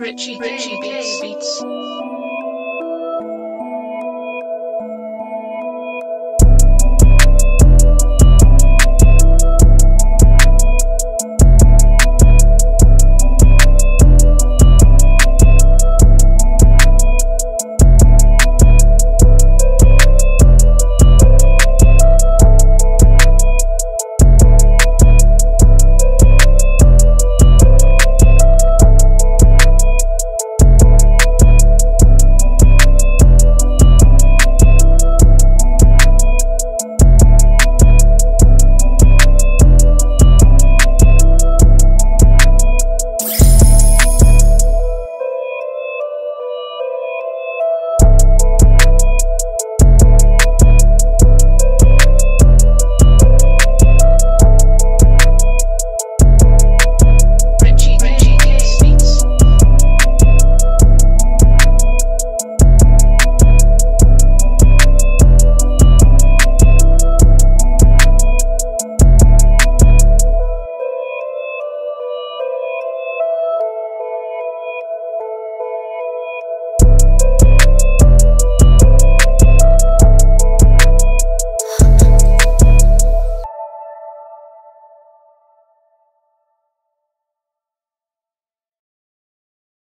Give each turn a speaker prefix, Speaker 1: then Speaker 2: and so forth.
Speaker 1: Richie Richie Beats. Beats.